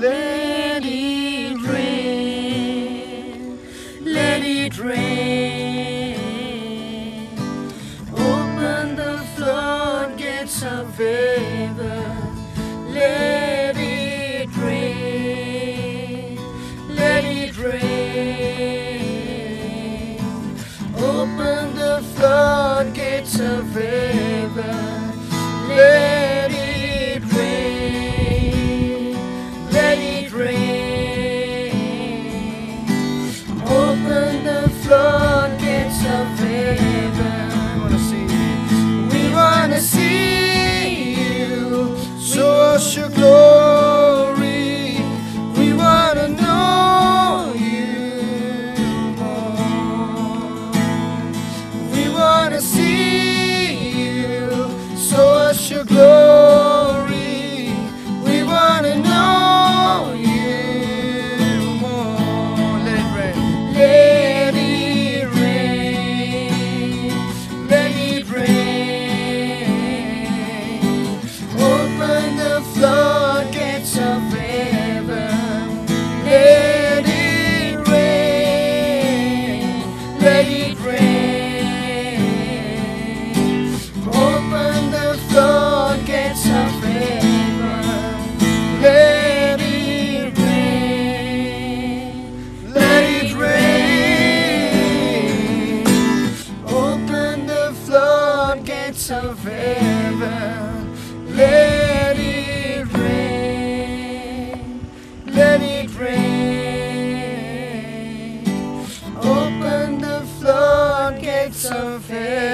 Let it rain. Let it rain. Open the floodgates of favor. your glory. We want to know you more. Let it rain. Let it rain. Let it rain. Open the floodgates of heaven. Let it rain. Let it rain. lights of heaven. Let it rain, let it rain. Open the floodgates of heaven.